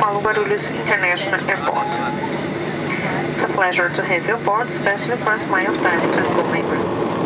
Paulo Guarulhos International Airport. It's a pleasure to have you aboard, especially for a smile time to go member.